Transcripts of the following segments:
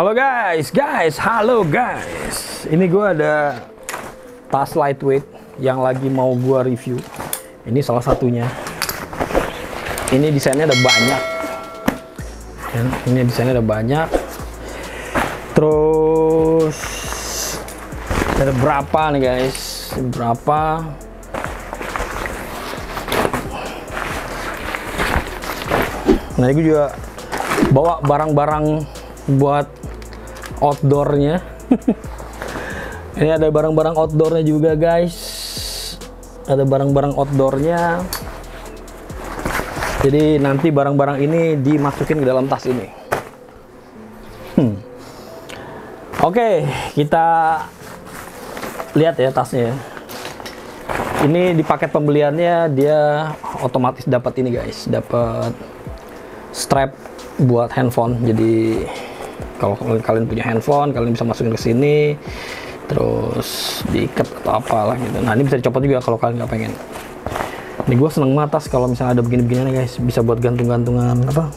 Halo guys, guys, halo guys. Ini gue ada tas lightweight yang lagi mau gue review. Ini salah satunya. Ini desainnya ada banyak. Ya, Ini desainnya ada banyak. Terus ada berapa nih guys? Berapa? Nah, gue juga bawa barang-barang buat outdoornya. ini ada barang-barang outdoornya juga, guys. Ada barang-barang outdoornya. Jadi nanti barang-barang ini dimasukin ke dalam tas ini. Hmm. Oke, kita lihat ya tasnya. ya. Ini di paket pembeliannya dia otomatis dapat ini guys, dapat strap buat handphone. Jadi kalau kalian punya handphone, kalian bisa masukin ke sini, terus diikat atau apalah gitu. Nah ini bisa dicopot juga kalau kalian nggak pengen. Ini gue seneng banget tas kalau misalnya ada begini-beginian guys, bisa buat gantung-gantungan apa?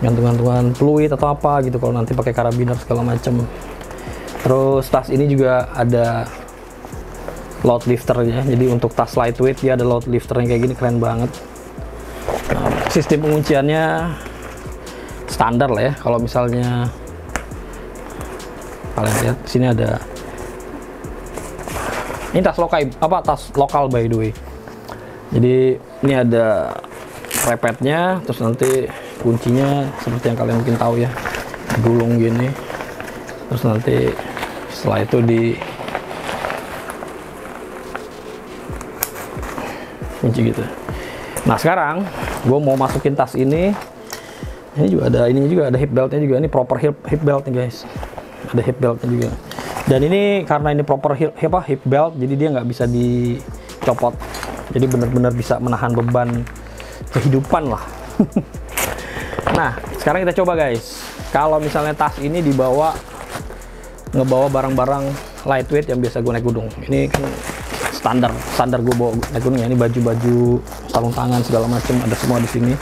Gantung-gantungan fluid atau apa gitu kalau nanti pakai karabiner segala macem. Terus tas ini juga ada load lifternya. Jadi untuk tas lightweight dia ada load lifternya kayak gini keren banget. Nah, sistem pengunciannya standar lah ya. Kalau misalnya kalian lihat sini ada ini tas lokal apa tas lokal by the way. Jadi ini ada repetnya, terus nanti kuncinya seperti yang kalian mungkin tahu ya, gulung gini. Terus nanti setelah itu di kunci gitu. Nah sekarang gue mau masukin tas ini. Ini juga ada ini juga ada hip beltnya juga. Ini proper hip hip belt nih guys. Ada hip beltnya juga. Dan ini karena ini proper hip, apa, hip belt, jadi dia nggak bisa dicopot. Jadi benar-benar bisa menahan beban kehidupan lah. nah sekarang kita coba guys. Kalau misalnya tas ini dibawa ngebawa barang-barang lightweight yang biasa gue naik gunung. Ini kan standar standar gue bawa naik gunung ya ini baju-baju sarung tangan segala macam ada semua di sini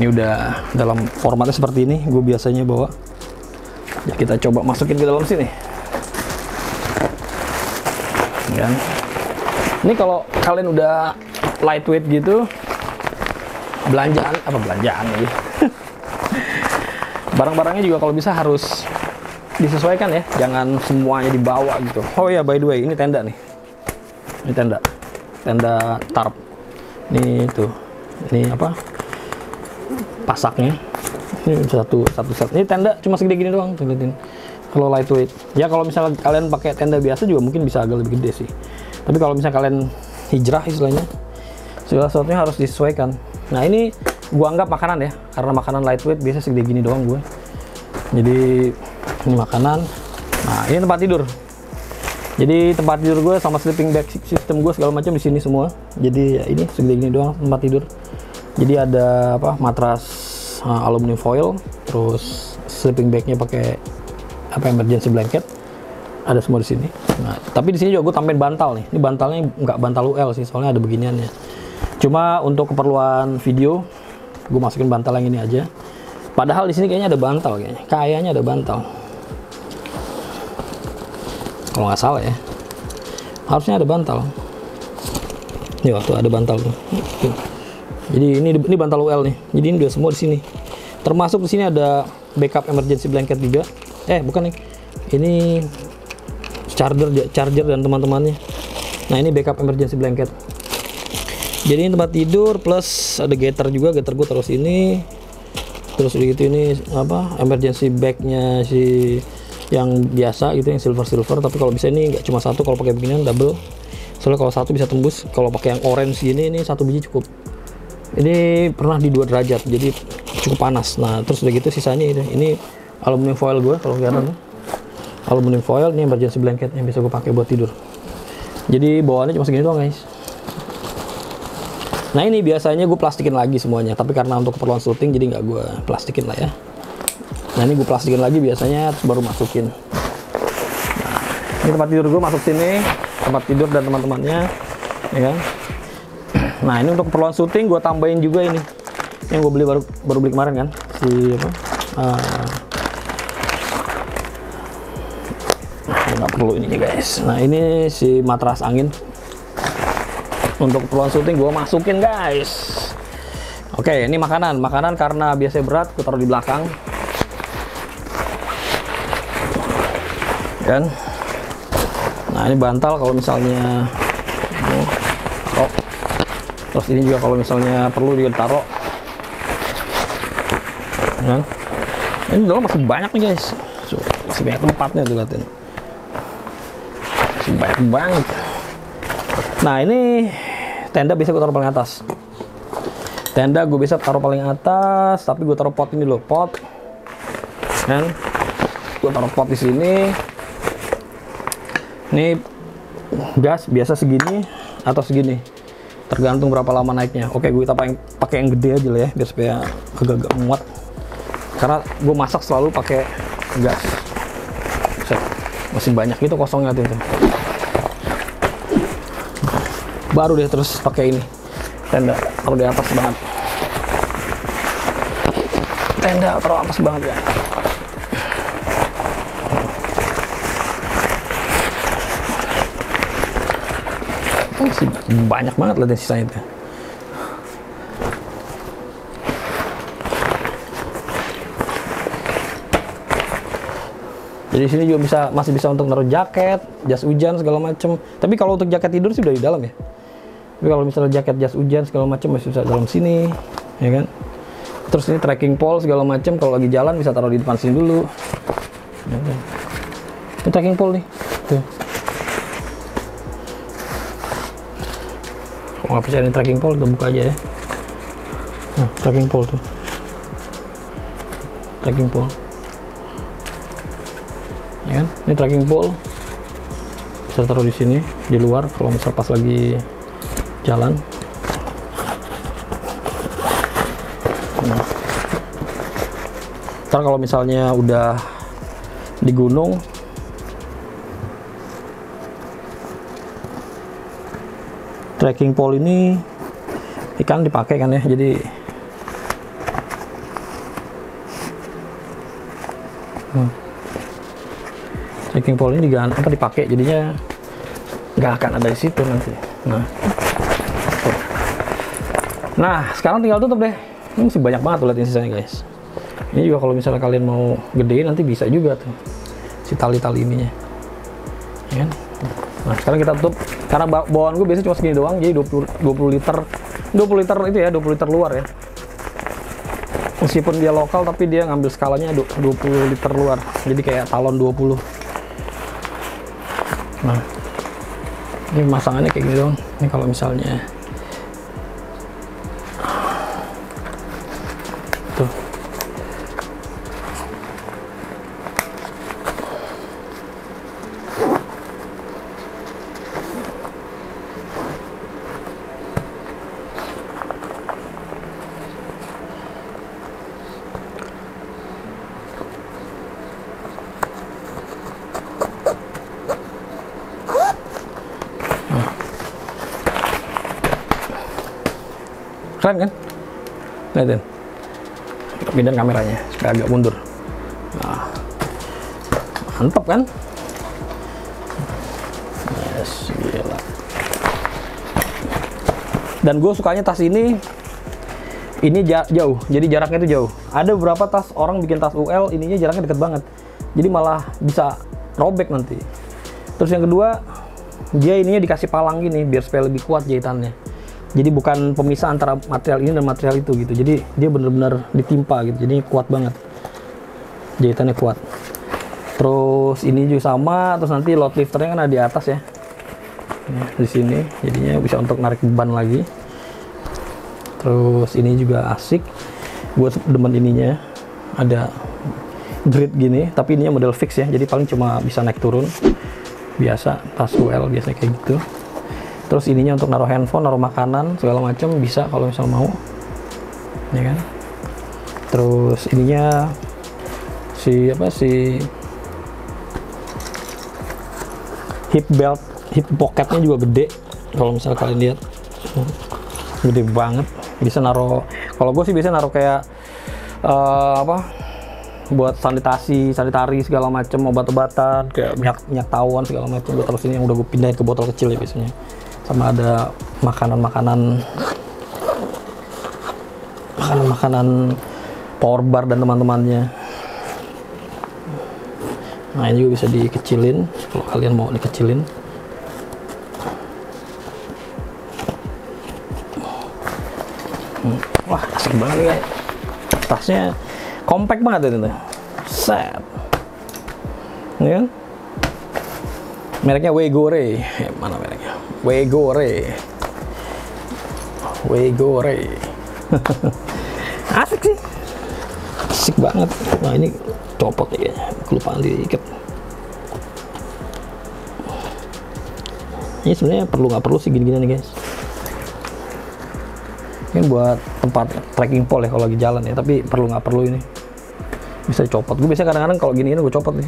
ini udah dalam formatnya seperti ini gue biasanya bawa kita coba masukin ke dalam sini. Kan ini kalau kalian udah lightweight gitu belanjaan apa belanjaan lagi barang-barangnya juga kalau bisa harus disesuaikan ya jangan semuanya dibawa gitu. Oh ya by the way ini tenda nih. Ini tenda. Tenda tarp. Ini tuh ini apa? Pasaknya ini satu satu set. Ini tenda cuma segede gini doang tuh liatin. Kalau lightweight. Ya kalau misalnya kalian pakai tenda biasa juga mungkin bisa agak lebih gede sih. Tapi kalau misalnya kalian hijrah istilahnya segala sesuatunya harus disesuaikan. Nah ini gua anggap makanan ya karena makanan lightweight biasa segede gini doang gue jadi ini makanan. Nah ini tempat tidur. Jadi tempat tidur gue sama sleeping bag system gue segala macam di sini semua. Jadi ya ini segede gini doang tempat tidur. Jadi ada apa matras uh, aluminium foil terus sleeping bagnya pakai apa emergency blanket. Ada semua di sini. Nah tapi di sini juga gue tambahin bantal nih. Ini bantalnya nggak bantal UL sih soalnya ada beginiannya. Cuma untuk keperluan video gue masukin bantal yang ini aja. Padahal di sini kayaknya ada bantal kayaknya. Kayaknya ada bantal. Kalau nggak salah ya. Harusnya ada bantal. Ini waktu ada bantal Tuh. Jadi ini ini bantal UL nih. Jadi ini udah semua di sini. Termasuk di sini ada backup emergency blanket juga. Eh bukan nih. Ini charger charger dan teman-temannya. Nah ini backup emergency blanket. Jadi ini tempat tidur plus ada gator juga. Gator gue terus ini terus gitu ini apa emergency bagnya si yang biasa gitu yang silver silver tapi kalau bisa ini nggak cuma satu kalau pakai beginian double. Soalnya kalau satu bisa tembus. Kalau pakai yang orange ini ini satu biji cukup ini pernah di dua derajat jadi cukup panas. Nah terus udah gitu sisanya ini ini aluminium foil gue kalau kelihatan tuh. aluminium foil ini emergency blanket yang bisa gue pakai buat tidur. Jadi bawaannya cuma segini doang guys. Nah ini biasanya gue plastikin lagi semuanya tapi karena untuk keperluan syuting jadi nggak gue plastikin lah ya. Nah ini gue plastikin lagi biasanya baru masukin. Nah, ini tempat tidur gue masuk sini tempat tidur dan teman-temannya ya kan nah ini untuk keperluan syuting gue tambahin juga ini. Yang gue beli baru baru beli kemarin kan? Si apa? Uh, nggak perlu ininya guys. Nah ini si matras angin. Untuk keperluan syuting gue masukin guys. Oke ini makanan. Makanan karena biasa berat gue taruh di belakang. Kan? Nah ini bantal kalau misalnya oh. Terus ini juga kalau misalnya perlu juga taruh kan ini dalam masih banyak nih guys. So, masih banyak tempatnya tuh liatin. Masih banyak banget. Nah ini tenda bisa gue taruh paling atas. Tenda gue bisa taruh paling atas tapi gue taruh pot ini loh pot. Kan gue taruh pot di sini. Ini gas biasa segini atau segini tergantung berapa lama naiknya. Oke gue pakai pakai yang gede aja lah ya biar supaya agak-agak muat. Karena gue masak selalu pakai gas. Set. masih banyak itu kosongnya tuh baru deh terus pakai ini. Tenda taruh di atas banget. Tenda taruh atas banget ya banyak banget lah sisanya itu jadi sini juga bisa masih bisa untuk naruh jaket jas hujan segala macem. Tapi kalau untuk jaket tidur sih udah di dalam ya. Tapi kalau misalnya jaket jas hujan segala macem masih bisa dalam sini ya kan? Terus ini trekking pole segala macem. Kalau lagi jalan bisa taruh di depan sini dulu. Ya kan? ini trekking pole nih. Tuh kalau nggak percaya ini trekking pole kita buka aja ya. Nah, trekking pole tuh. Trekking pole. Ya kan? Ini tracking pole. Bisa taruh di sini di luar kalau misal pas lagi jalan. Nah. ntar kalau misalnya udah di gunung trekking pole ini ikan dipakai kan ya jadi hmm. Trekking pole ini diganti apa dipakai jadinya nggak akan ada di situ nanti. Nah. Nah sekarang tinggal tutup deh. Ini masih banyak banget tuh lihat sisanya guys. Ini juga kalau misalnya kalian mau gedein nanti bisa juga tuh si tali-tali ininya. Ya kan? nah sekarang kita tutup karena bawaan gue biasanya cuma segini doang jadi 20, 20 liter. 20 liter itu ya 20 liter luar ya. Meskipun dia lokal tapi dia ngambil skalanya 20 liter luar. Jadi kayak talon 20 nah ini masangannya kayak gitu dong ini kalau misalnya keren kan? Lihatin pindah kameranya supaya agak mundur. Nah, mantap kan? Yes gila. Dan gue sukanya tas ini ini jauh. Jadi jaraknya itu jauh. Ada beberapa tas orang bikin tas UL ininya jaraknya deket banget. Jadi malah bisa robek nanti. Terus yang kedua dia ininya dikasih palang gini biar supaya lebih kuat jahitannya jadi bukan pemisah antara material ini dan material itu gitu. Jadi dia benar-benar ditimpa gitu. Jadi kuat banget. Jahitannya kuat. Terus ini juga sama terus nanti load lifternya kan ada di atas ya. Di sini jadinya bisa untuk narik beban lagi. Terus ini juga asik buat demen ininya. Ada grid gini tapi ininya model fix ya. Jadi paling cuma bisa naik turun. Biasa tas UL biasanya kayak gitu terus ininya untuk naruh handphone naruh makanan segala macam bisa kalau misal mau ya kan terus ininya si apa si hip belt hip pocketnya juga gede kalau misal kalian lihat gede banget bisa naruh kalau gue sih biasa naruh kayak uh, apa buat sanitasi, sanitari segala macam, obat-obatan, kayak minyak minyak tawon segala macam. Gue taruh sini yang udah gue pindahin ke botol kecil ya biasanya. Sama ada makanan-makanan makanan-makanan power bar dan teman-temannya. Nah ini juga bisa dikecilin kalau kalian mau dikecilin. Hmm, Wah asik banget ya. Tasnya compact banget ini tuh. Set. Ini kan? Mereknya Wegore. Eh, mana mereknya? Wegore. Wegore. asik sih. Asik banget. Nah ini copot kayaknya. Kelupaan diikat. Ini sebenarnya perlu nggak perlu sih gini-gini nih guys. Ini buat tempat trekking pole ya kalau lagi jalan ya. Tapi perlu nggak perlu ini. Bisa dicopot. Gue biasanya kadang-kadang kalau gini ini gue copot nih.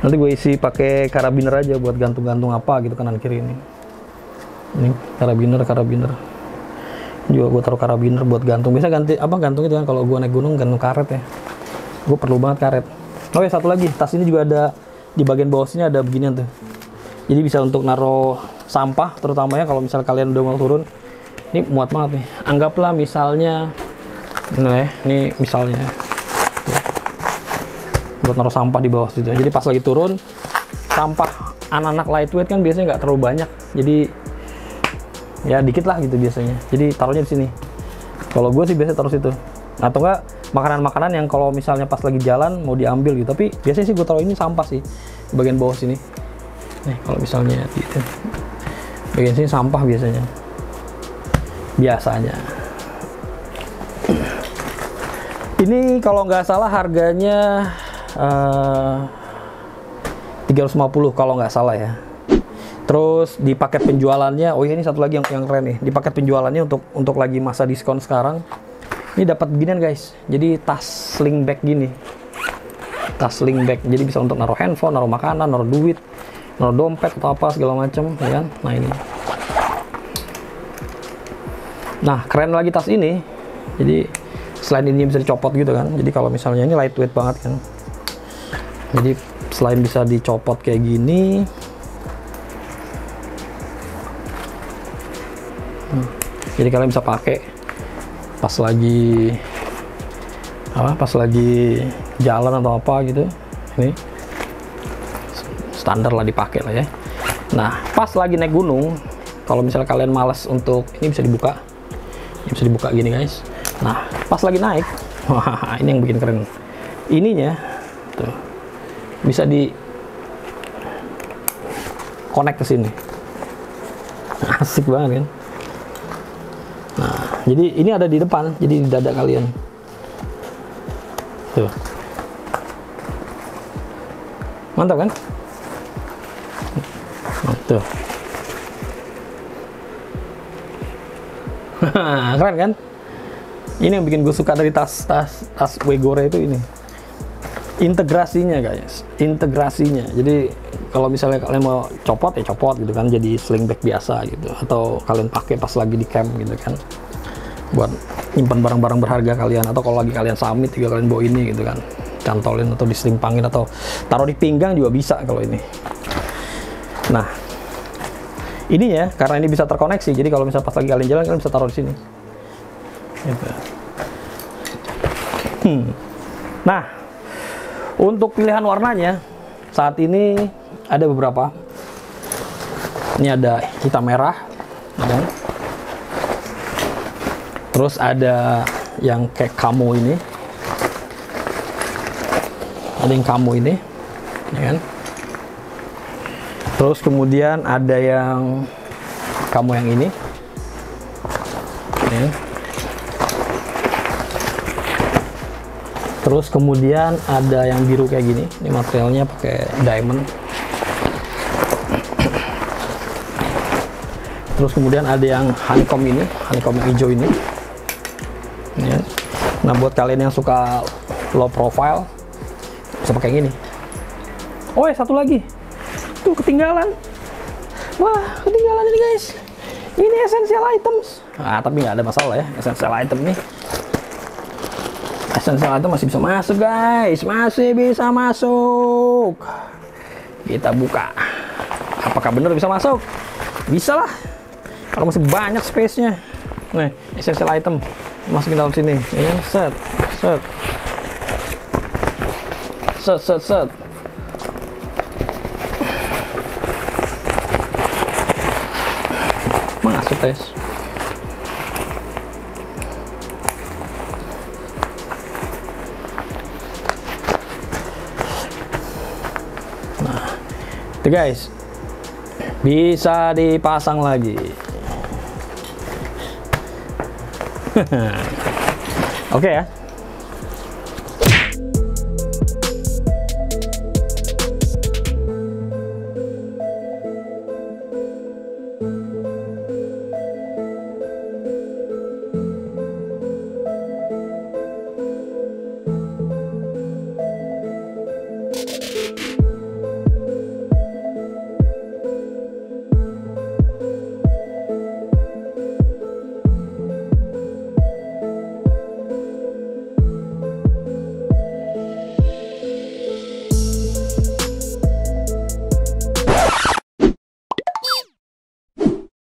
Nanti gue isi pakai karabiner aja buat gantung-gantung apa gitu kanan kiri ini. Ini karabiner, karabiner. Juga gue taruh karabiner buat gantung. Bisa ganti apa gantung itu kan kalau gue naik gunung gantung karet ya. Gue perlu banget karet. Oh ya satu lagi, tas ini juga ada di bagian bawah sini ada beginian tuh. Jadi bisa untuk naruh sampah terutamanya kalau misal kalian udah mau turun. Ini muat banget nih. Anggaplah misalnya ini ya, ini misalnya buat naruh sampah di bawah situ. Jadi pas lagi turun sampah anak-anak lightweight kan biasanya nggak terlalu banyak. Jadi ya dikit lah gitu biasanya. Jadi taruhnya di sini. Kalau gue sih biasanya taruh situ. Atau enggak makanan-makanan yang kalau misalnya pas lagi jalan mau diambil gitu. Tapi biasanya sih gue taruh ini sampah sih di bagian bawah sini. Nih kalau misalnya gitu. Bagian sini sampah biasanya. Biasanya. Ini kalau nggak salah harganya eh, 350 kalau nggak salah ya. Terus di paket penjualannya, oh iya ini satu lagi yang yang keren nih. Di paket penjualannya untuk untuk lagi masa diskon sekarang, ini dapat beginian guys. Jadi tas sling bag gini. Tas sling bag. Jadi bisa untuk naruh handphone, naruh makanan, naruh duit, naruh dompet atau apa segala macam, ya kan? Nah ini. Nah keren lagi tas ini. Jadi selain ini bisa dicopot gitu kan. Jadi kalau misalnya ini lightweight banget kan. Jadi selain bisa dicopot kayak gini, jadi kalian bisa pakai pas lagi apa pas lagi jalan atau apa gitu. Ini standar lah dipakai lah ya. Nah pas lagi naik gunung kalau misalnya kalian malas untuk ini bisa dibuka. Ini bisa dibuka gini guys. Nah pas lagi naik wah ini yang bikin keren. Ininya tuh bisa di connect ke sini asik banget kan Nah, jadi ini ada di depan, jadi di dada kalian. Tuh. Mantap kan? Nah, tuh. Keren kan? Ini yang bikin gue suka dari tas tas tas Wegore itu ini. Integrasinya guys, integrasinya. Jadi kalau misalnya kalian mau copot ya copot gitu kan. Jadi sling bag biasa gitu. Atau kalian pakai pas lagi di camp gitu kan. Buat nyimpan barang-barang berharga kalian. Atau kalau lagi kalian summit juga kalian bawa ini gitu kan. Cantolin atau diselimpangin atau taruh di pinggang juga bisa kalau ini. Nah ini ya karena ini bisa terkoneksi. Jadi kalau misalnya pas lagi kalian jalan kalian bisa taruh di sini. Gitu. hmm. nah untuk pilihan warnanya saat ini ada beberapa. Ini ada hitam merah terus ada yang kayak kamu ini. Ada yang kamu ini ya kan? Terus kemudian ada yang kamu yang ini. Ya. Terus kemudian ada yang biru kayak gini. Ini materialnya pakai diamond. Terus kemudian ada yang honeycomb ini honeycomb hijau ini. Ya. nah buat kalian yang suka low profile bisa pakai yang ini oh ya satu lagi. Tuh ketinggalan. Wah ketinggalan ini guys. Ini essential items. Ah tapi nggak ada masalah ya essential item nih essential item masih bisa masuk guys. Masih bisa masuk. Kita buka. Apakah benar bisa masuk? Bisa lah. Kalau masih banyak space nya nih essential item. Masukin dalam sini. Ya set set. Set set set. Masuk guys Itu guys. Bisa dipasang lagi. Oke ya.